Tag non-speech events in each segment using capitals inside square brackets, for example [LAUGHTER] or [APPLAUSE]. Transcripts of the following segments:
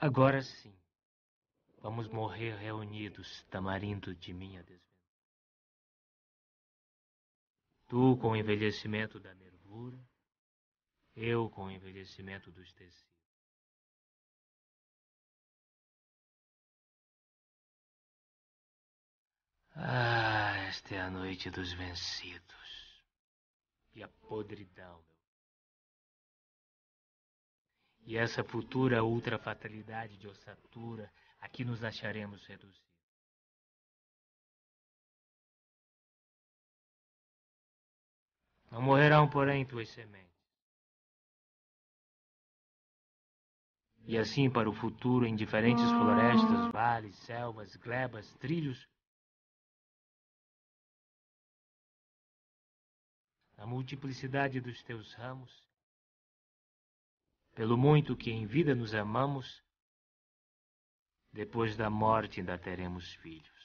Agora sim, vamos morrer reunidos, tamarindo de minha desventura. Tu com o envelhecimento da nervura, eu com o envelhecimento dos tecidos. Ah, esta é a noite dos vencidos e a podridão, E essa futura ultrafatalidade de ossatura, aqui nos acharemos reduzidos. Não morrerão, porém, tuas sementes. E assim para o futuro, em diferentes florestas, vales, selvas, glebas, trilhos, na multiplicidade dos teus ramos, pelo muito que em vida nos amamos, depois da morte ainda teremos filhos.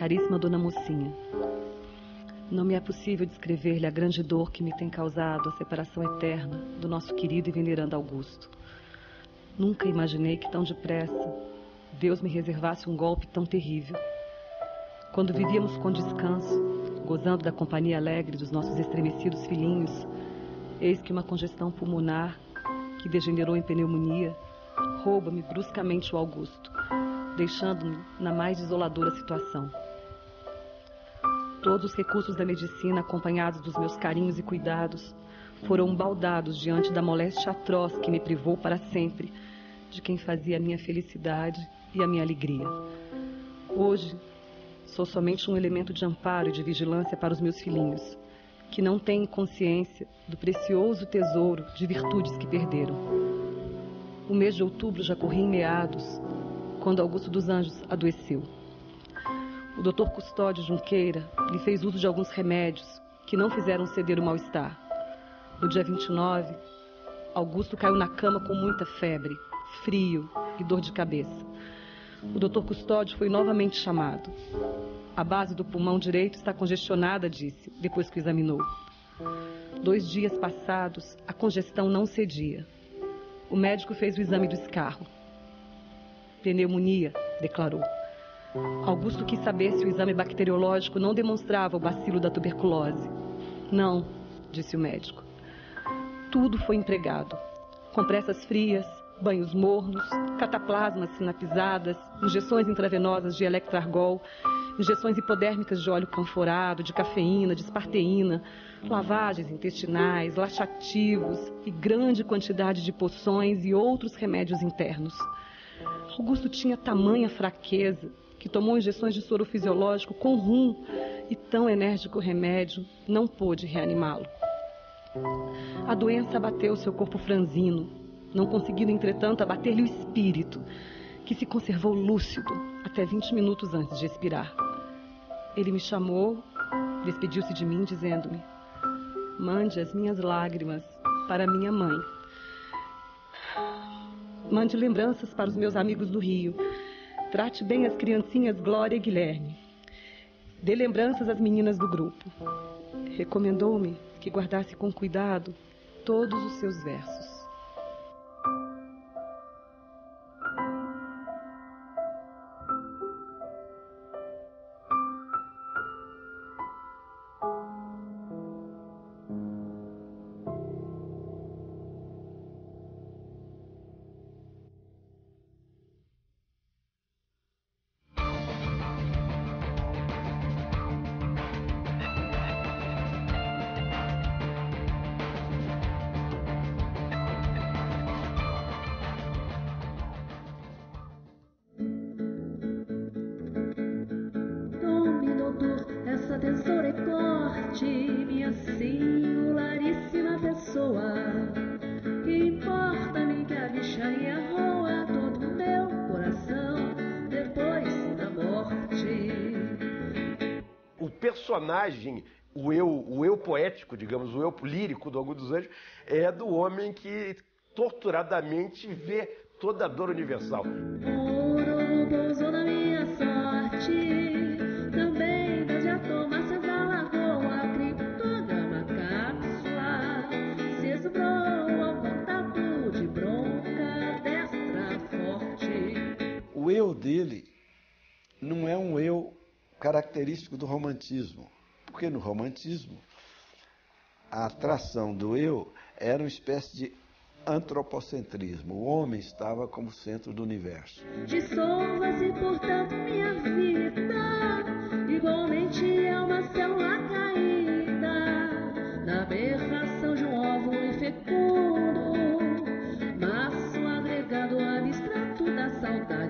Caríssima Dona Mocinha, não me é possível descrever-lhe a grande dor que me tem causado a separação eterna do nosso querido e venerando Augusto. Nunca imaginei que tão depressa Deus me reservasse um golpe tão terrível. Quando vivíamos com descanso, gozando da companhia alegre dos nossos estremecidos filhinhos, eis que uma congestão pulmonar, que degenerou em pneumonia, rouba-me bruscamente o Augusto, deixando-me na mais desoladora situação. Todos os recursos da medicina, acompanhados dos meus carinhos e cuidados, foram baldados diante da moléstia atroz que me privou para sempre de quem fazia a minha felicidade e a minha alegria. Hoje, sou somente um elemento de amparo e de vigilância para os meus filhinhos, que não têm consciência do precioso tesouro de virtudes que perderam. O mês de outubro já corria em meados, quando Augusto dos Anjos adoeceu. O doutor Custódio Junqueira lhe fez uso de alguns remédios que não fizeram ceder o mal-estar. No dia 29, Augusto caiu na cama com muita febre, frio e dor de cabeça. O doutor Custódio foi novamente chamado. A base do pulmão direito está congestionada, disse, depois que o examinou. Dois dias passados, a congestão não cedia. O médico fez o exame do escarro. Pneumonia, declarou. Augusto quis saber se o exame bacteriológico não demonstrava o bacilo da tuberculose. Não, disse o médico. Tudo foi empregado: compressas frias, banhos mornos, cataplasmas sinapizadas, injeções intravenosas de electrargol, injeções hipodérmicas de óleo canforado, de cafeína, de esparteína, lavagens intestinais, laxativos e grande quantidade de poções e outros remédios internos. Augusto tinha tamanha fraqueza que tomou injeções de soro fisiológico com rum e tão enérgico remédio não pôde reanimá-lo. A doença abateu seu corpo franzino, não conseguindo, entretanto, abater-lhe o espírito, que se conservou lúcido até 20 minutos antes de expirar. Ele me chamou, despediu-se de mim, dizendo-me: Mande as minhas lágrimas para minha mãe. Mande lembranças para os meus amigos do Rio Trate bem as criancinhas Glória e Guilherme. Dê lembranças às meninas do grupo. Recomendou-me que guardasse com cuidado todos os seus versos. Personagem, o eu, o eu poético, digamos, o eu lírico do Augusto dos Anjos, é do homem que torturadamente vê toda a dor universal. Característico do romantismo, porque no romantismo a atração do eu era uma espécie de antropocentrismo. O homem estava como centro do universo. Dissolva-se, portanto, minha vida, igualmente é uma célula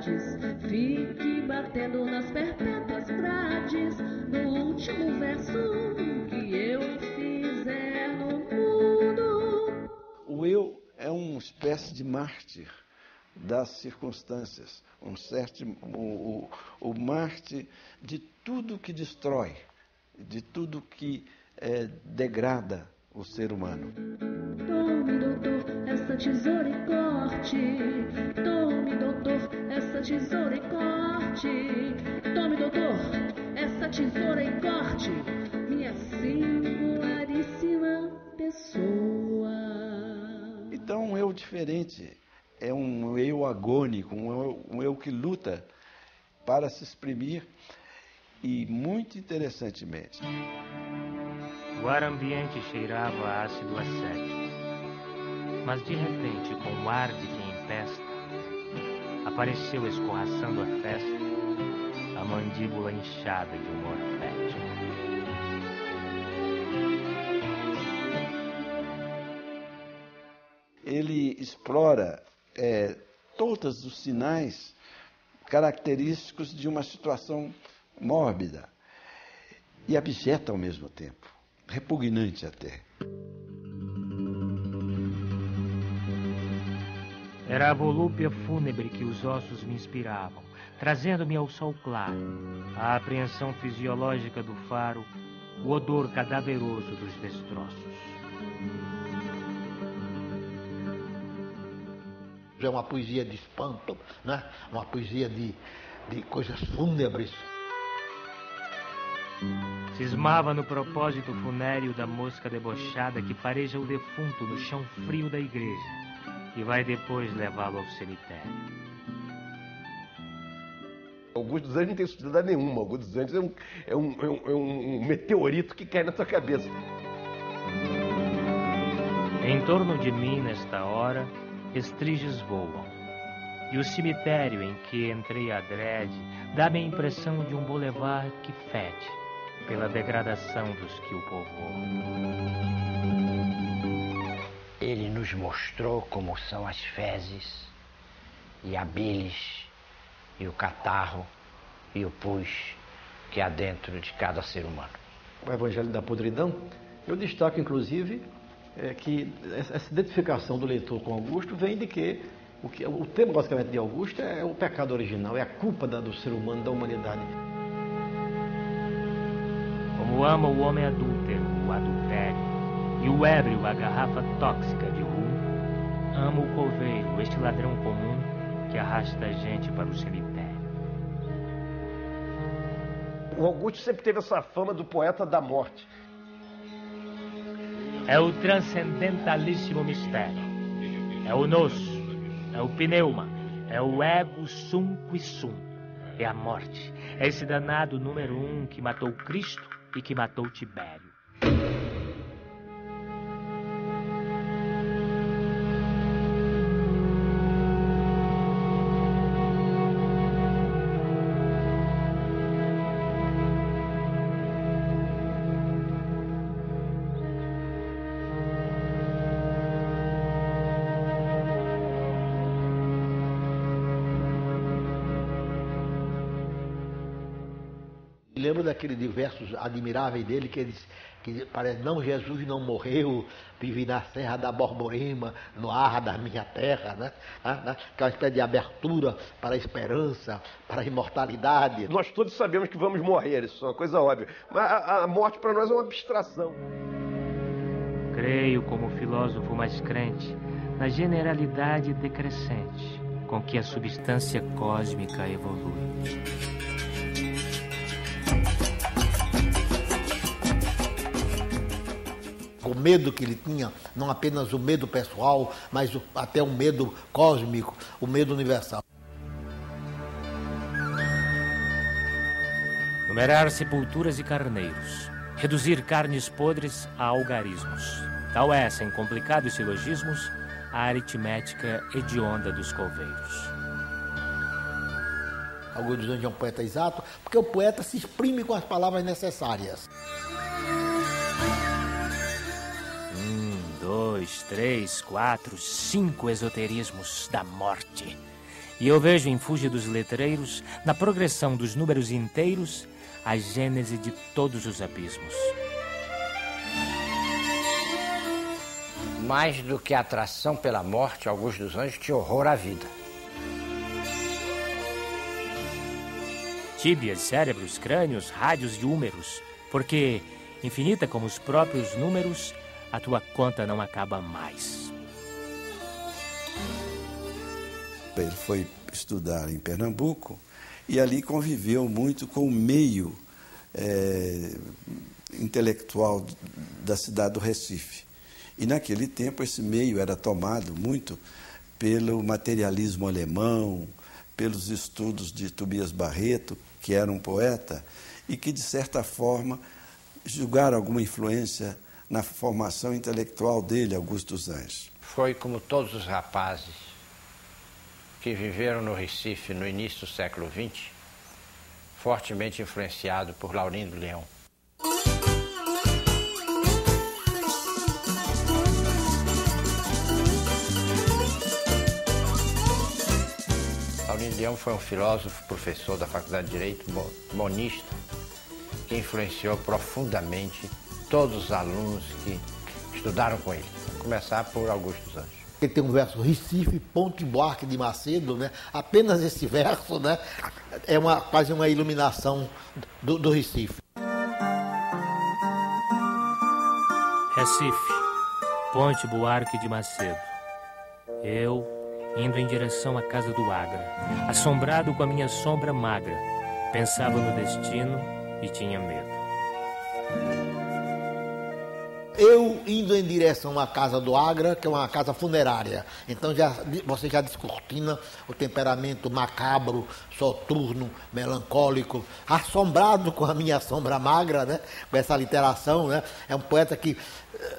saudades, fique batendo nas perpétuas grades, no último verso que eu fizer no mundo. O eu é uma espécie de mártir das circunstâncias, um certo, o, o, o mártir de tudo que destrói, de tudo que é, degrada o ser humano. Tome, doutor, essa tesoura e corte. Tome, doutor, essa tesoura e corte. Tome, doutor, essa tesoura e corte. Minha singularíssima pessoa. Então, um eu diferente é um eu agônico, um eu, um eu que luta para se exprimir e, muito interessantemente, O ar ambiente cheirava a ácido acético. Mas de repente, com o ar de quem empesta, apareceu escorraçando a festa a mandíbula inchada de um morfético. ele explora é, todos os sinais característicos de uma situação mórbida e abjeta ao mesmo tempo, repugnante até. Era a volúpia fúnebre que os ossos me inspiravam, trazendo-me ao sol claro, a apreensão fisiológica do faro, o odor cadaveroso dos destroços. É uma poesia de espanto, né? uma poesia de, de coisas fúnebres. Cismava no propósito funéreo da mosca debochada que pareja o defunto no chão frio da igreja e vai depois levá-lo ao cemitério. Augusto dos Anjos não tem sutilidade nenhuma. Augusto dos Anjos é um, é um, é um, é um meteorito que cai na tua cabeça. Em torno de mim, nesta hora, estriges voam. E o cemitério em que entrei adrede dá-me a impressão de um boulevard que fede pela degradação dos que o povoam. Nos mostrou como são as fezes e a bilis e o catarro e o pus que há dentro de cada ser humano. o Evangelho da Podridão, eu destaco, inclusive, é, que essa identificação do leitor com Augusto vem de que o, que, o tema, basicamente, de Augusto é o pecado original, é a culpa da, do ser humano, da humanidade. Como ama o homem adúltero, o adultério, e o ébrio, a garrafa tóxica de rum, ama o coveiro, este ladrão comum que arrasta a gente para o cemitério. O Augusto sempre teve essa fama do poeta da morte. É o transcendentalíssimo mistério. É o nos, é o pneuma, é o ego sum qui sum. É a morte. É esse danado número um que matou Cristo e que matou Tibério. Lembro daquele de versos admiráveis dele que ele diz, que parece, não, Jesus não morreu, vive na serra da Borborema, no ar da minha terra, né? Ah, né? que é uma espécie de abertura para a esperança, para a imortalidade. Nós todos sabemos que vamos morrer, isso é uma coisa óbvia, mas a, a morte para nós é uma abstração. Creio, como filósofo mais crente, na generalidade decrescente com que a substância cósmica evolui. Medo que ele tinha, não apenas o medo pessoal, mas até o medo cósmico, o medo universal. Numerar sepulturas e carneiros, reduzir carnes podres a algarismos. Tal é, sem complicados silogismos, a aritmética hedionda dos coveiros. Augusto dos Anjos é um poeta exato, porque o poeta se exprime com as palavras necessárias. Dois, três, quatro, cinco esoterismos da morte. E eu vejo em Fuge dos Letreiros, na progressão dos números inteiros, a gênese de todos os abismos. Mais do que a atração pela morte, Augusto dos Anjos tinha horror à vida. Tíbias, cérebros, crânios, rádios e húmeros, porque, infinita como os próprios números, a tua conta não acaba mais. Ele foi estudar em Pernambuco e ali conviveu muito com o meio é, intelectual da cidade do Recife. E naquele tempo esse meio era tomado muito pelo materialismo alemão, pelos estudos de Tobias Barreto, que era um poeta, e que, de certa forma, julgaram alguma influência na formação intelectual dele, Augusto Anjos? Foi como todos os rapazes que viveram no Recife no início do século XX, fortemente influenciado por Laurindo Leão. Laurindo Leão foi um filósofo, professor da Faculdade de Direito, monista, que influenciou profundamente todos os alunos que estudaram com ele. Vou começar por Augusto dos Anjos. Ele tem um verso Recife, Ponte Buarque de Macedo, né? Apenas esse verso, né? É uma, quase uma iluminação do, do Recife. Recife, Ponte Buarque de Macedo. Eu, indo em direção à casa do Agra, assombrado com a minha sombra magra, pensava no destino e tinha medo eu indo em direção à casa do Agra, que é uma casa funerária. Então já, você já descortina o temperamento macabro, soturno, melancólico, assombrado com a minha sombra magra, né? com essa literação. Né? É um poeta que eh,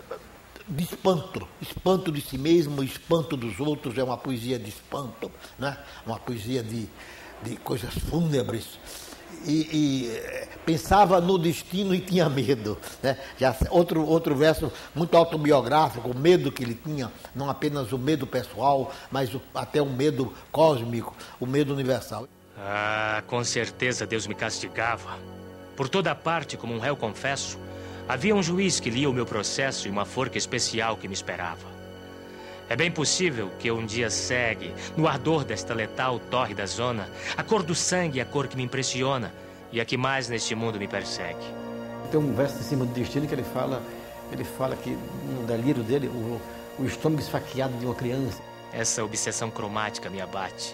de espanto, espanto de si mesmo, espanto dos outros, é uma poesia de espanto, né? uma poesia de, de coisas fúnebres e, e, eh, pensava no destino e tinha medo. Né? Já, outro, outro verso muito autobiográfico, o medo que ele tinha, não apenas o medo pessoal, mas o, até o medo cósmico, o medo universal. Ah, com certeza Deus me castigava. Por toda parte, como um réu confesso, havia um juiz que lia o meu processo e uma forca especial que me esperava. É bem possível que eu um dia segue, no ardor desta letal torre da zona, a cor do sangue é a cor que me impressiona e a que mais neste mundo me persegue. Tem um verso em cima do destino que ele fala, ele fala que no delírio dele, o, o estômago esfaqueado de uma criança. Essa obsessão cromática me abate.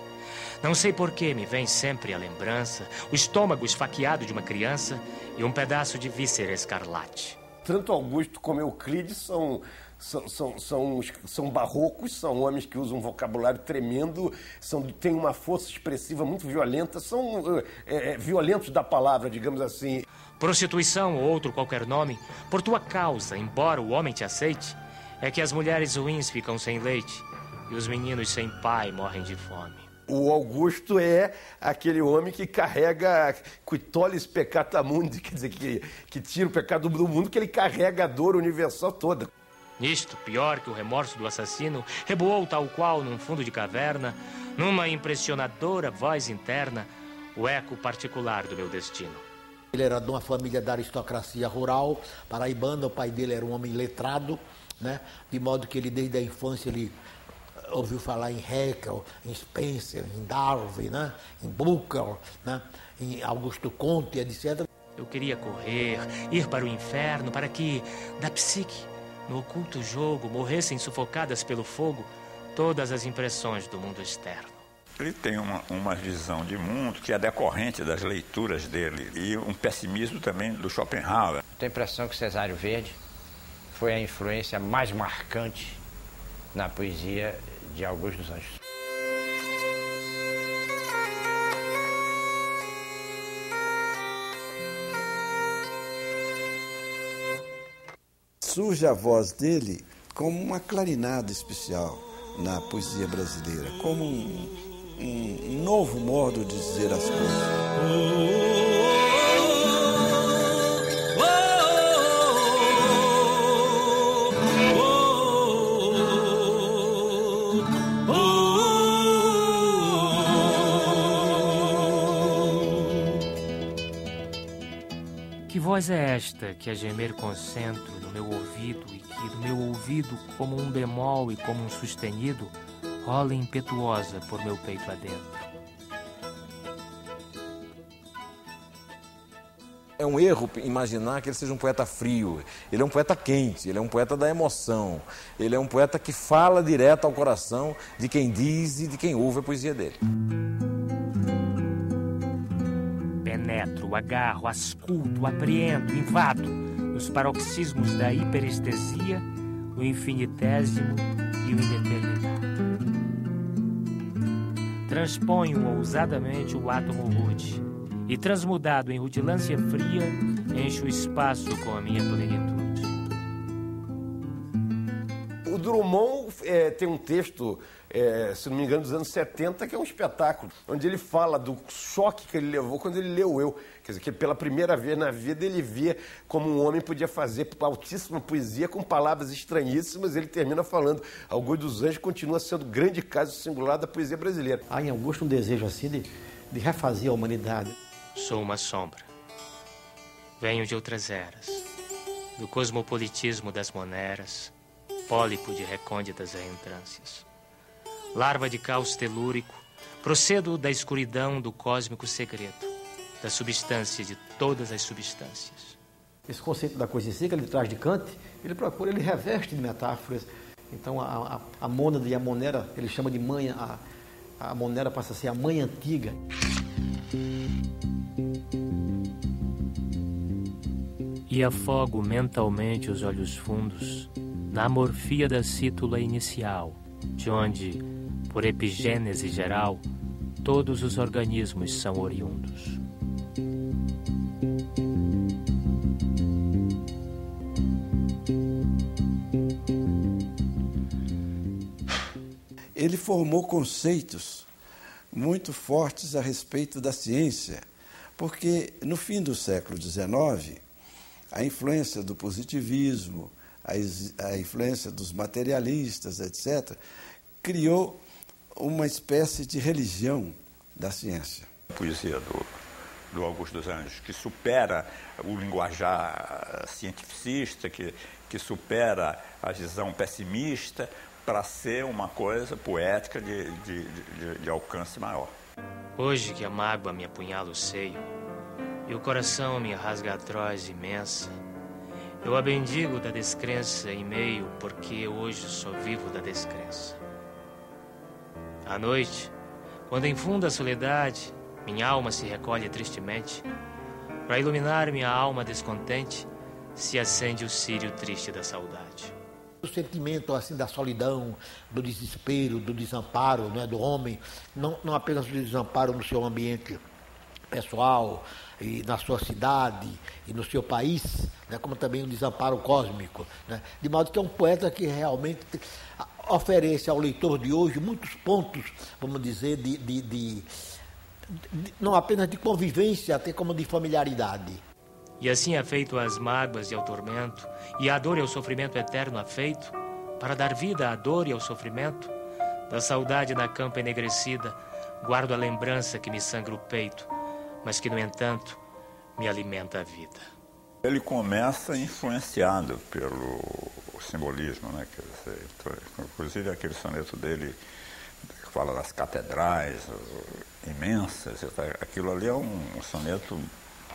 Não sei por que me vem sempre a lembrança, o estômago esfaqueado de uma criança e um pedaço de víscera escarlate. Tanto Augusto como Euclides são são, são, são, são barrocos, são homens que usam um vocabulário tremendo, são, têm uma força expressiva muito violenta, são é, é, violentos da palavra, digamos assim. Prostituição ou outro qualquer nome, por tua causa, embora o homem te aceite, é que as mulheres ruins ficam sem leite e os meninos sem pai morrem de fome. O Augusto é aquele homem que carrega quitolis peccata mundi, [LAUGHS] quer dizer, que, que tira o pecado do mundo, que ele carrega a dor universal toda. Nisto, pior que o remorso do assassino, reboou tal qual num fundo de caverna, numa impressionadora voz interna, o eco particular do meu destino. Ele era de uma família da aristocracia rural paraibana, o pai dele era um homem letrado, né? de modo que ele desde a infância ele ouviu falar em Haeckel, em Spencer, em Darwin, né? em Booker, né? em Augusto Conte, etc. Eu queria correr, ir para o inferno, para que, da psique, no oculto jogo, morressem sufocadas pelo fogo todas as impressões do mundo externo. Ele tem uma, uma visão de mundo que é decorrente das leituras dele e um pessimismo também do Schopenhauer. Tenho a impressão que Cesário Verde foi a influência mais marcante na poesia de Augusto dos Anjos. Surge a voz dele como uma clarinada especial na poesia brasileira, como um, um novo modo de dizer as coisas. Que voz é esta que a gemer concentro no meu ouvido e que do meu ouvido, como um bemol e como um sustenido, rola impetuosa por meu peito adentro? É um erro imaginar que ele seja um poeta frio. Ele é um poeta quente, ele é um poeta da emoção. Ele é um poeta que fala direto ao coração de quem diz e de quem ouve a poesia dele. Penetro, agarro, asculto, apreendo, invado, nos paroxismos da hiperestesia, o infinitésimo e o indeterminado. Transponho ousadamente o átomo rude e, transmudado em rutilância fria, encho o espaço com a minha plenitude. O Drummond é, tem um texto, é, se não me engano, dos anos 70, que é um espetáculo, onde ele fala do choque que ele levou quando ele leu Eu. Quer dizer, que pela primeira vez na vida ele vê como um homem podia fazer altíssima poesia com palavras estranhíssimas. Ele termina falando: Augusto dos Anjos continua sendo grande caso singular da poesia brasileira. Há em Augusto um desejo assim de, de refazer a humanidade. Sou uma sombra. Venho de outras eras, do cosmopolitismo das moneras, pólipo de recônditas reentrâncias. Larva de caos telúrico, procedo da escuridão do cósmico segredo, da substância de todas as substâncias. Esse conceito da coisa em si que ele traz de Kant, ele procura, ele reveste de metáforas. Então a, a, a mônada e a monera, ele chama de mãe, a, a monera passa a ser a mãe antiga. E afogo mentalmente os olhos fundos na morfia da cítula inicial, de onde, por epigênese geral, todos os organismos são oriundos. Ele formou conceitos muito fortes a respeito da ciência, porque no fim do século XIX, a influência do positivismo, a, a influência dos materialistas, etc., criou uma espécie de religião da ciência. A poesia do, do Augusto dos Anjos, que supera o linguajar cientificista, que, que supera a visão pessimista, para ser uma coisa poética de, de, de, de, alcance maior. Hoje que a mágoa me apunhala o seio e o coração me rasga atroz imensa, eu a bendigo da descrença em meio, porque hoje só vivo da descrença. À noite, quando em funda soledade minha alma se recolhe tristemente, para iluminar minha alma descontente, se acende o círio triste da saudade. O sentimento assim da solidão, do desespero, do desamparo né, do homem, não, não apenas do desamparo no seu ambiente pessoal e na sua cidade e no seu país, né, como também um desamparo cósmico. Né, de modo que é um poeta que realmente oferece ao leitor de hoje muitos pontos, vamos dizer, de, de, de, de não apenas de convivência, até como de familiaridade. E assim é feito às mágoas e ao tormento, e à dor e ao sofrimento eterno afeito, para dar vida à dor e ao sofrimento, da saudade na campa enegrecida, guardo a lembrança que me sangra o peito, mas que, no entanto, me alimenta a vida. Ele começa influenciado pelo simbolismo, né? Quer dizer, inclusive aquele soneto dele que fala das catedrais imensas, aquilo ali é um soneto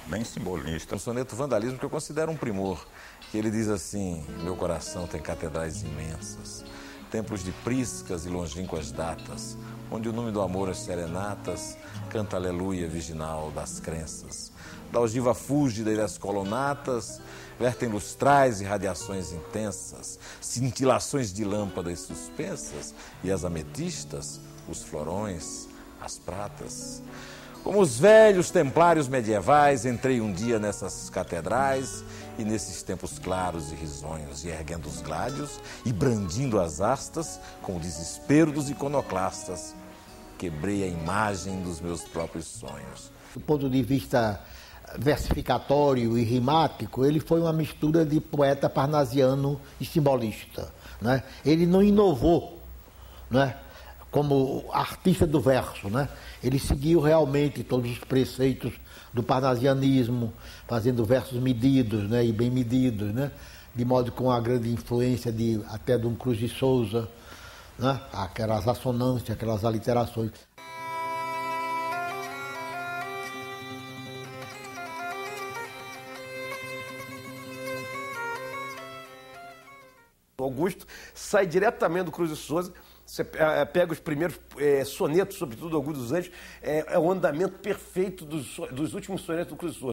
bem simbolista. Um soneto vandalismo que eu considero um primor, que ele diz assim: Meu coração tem catedrais imensas, templos de priscas e longínquas datas, onde o nome do amor as serenatas canta aleluia virginal das crenças. Da ogiva fúlgida e das colonatas vertem lustrais e radiações intensas, cintilações de lâmpadas suspensas e as ametistas, os florões, as pratas. Como os velhos templários medievais, entrei um dia nessas catedrais e nesses tempos claros e risonhos, e erguendo os gládios e brandindo as astas, com o desespero dos iconoclastas, quebrei a imagem dos meus próprios sonhos. Do ponto de vista versificatório e rimático, ele foi uma mistura de poeta parnasiano e simbolista. Né? Ele não inovou né? como artista do verso. Né? Ele seguiu realmente todos os preceitos do parnasianismo, fazendo versos medidos né? e bem medidos, né? de modo com a grande influência de, até de um Cruz de Souza, né? aquelas assonâncias, aquelas aliterações. Augusto sai diretamente do Cruz de Souza. Você eh, pega os primeiros é, sonetos, sobretudo Augusto dos Anjos, é, é, o andamento perfeito dos, dos últimos sonetos do Cruz de Souza.